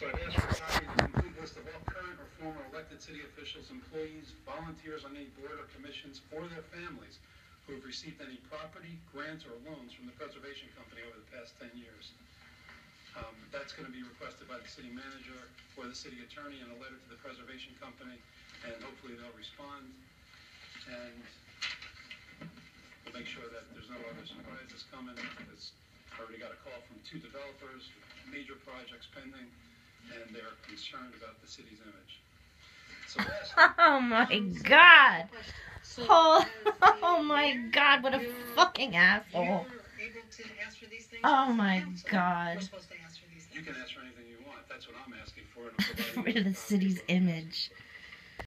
So I'd ask for a copy of the complete list of all current or former elected city officials, employees, volunteers on any board or commissions, or their families who have received any property, grants, or loans from the Preservation Company over the past ten years. Um, that's gonna be requested by the city manager or the city attorney in a letter to the Preservation Company, and hopefully they'll respond. And we'll make sure that there's no other surprises coming, because I already got a call from two developers, major projects pending, and they're concerned about the city's image. So Oh my god. Oh, oh my god, what a fucking asshole. You're able to answer these things? Oh my. God. We're supposed to answer these you can ask for anything you want, that's what I'm asking for. and I'm providing Rid of the you a copy city's of what I'm asking image. for.